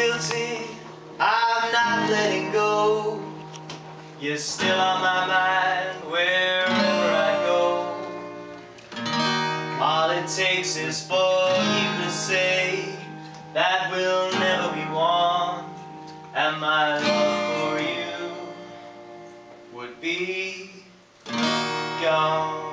guilty, I'm not letting go. You're still on my mind wherever I go. All it takes is for you to say that we'll never be one, and my love for you would be gone.